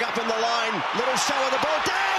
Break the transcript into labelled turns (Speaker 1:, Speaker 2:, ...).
Speaker 1: up in the line. Little show of the ball. Down!